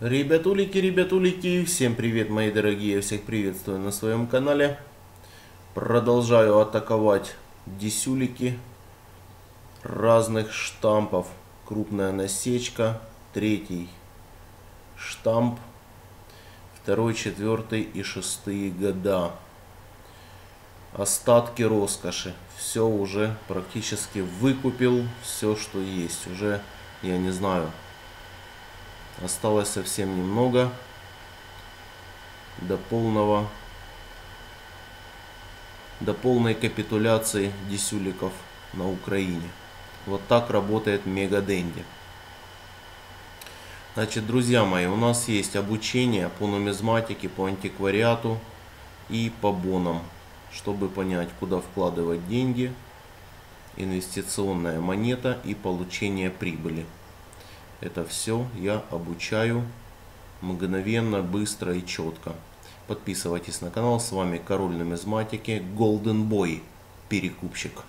Ребятулики, ребятулики, всем привет, мои дорогие, всех приветствую на своем канале. Продолжаю атаковать десюлики разных штампов. Крупная насечка, третий штамп, второй, четвертый и шестые года. Остатки роскоши. Все уже практически выкупил, все что есть. Уже, я не знаю, Осталось совсем немного до полного до полной капитуляции десюликов на Украине. Вот так работает Мега Дэнди. Значит, друзья мои, у нас есть обучение по нумизматике, по антиквариату и по бонам, чтобы понять, куда вкладывать деньги, инвестиционная монета и получение прибыли. Это все я обучаю мгновенно, быстро и четко. Подписывайтесь на канал. С вами Король Нумизматики Golden Boy, перекупщик.